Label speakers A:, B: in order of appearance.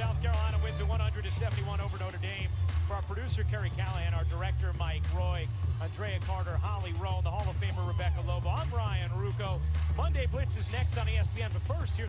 A: South to 100 to 71 over Notre Dame. For our producer, Kerry Callahan, our director, Mike Roy, Andraya Carter, Holly Rowe, the Hall of Famer, Rebecca Lobo. I'm Ryan Ruocco. Monday Blitz is next on ESPN, but first, here.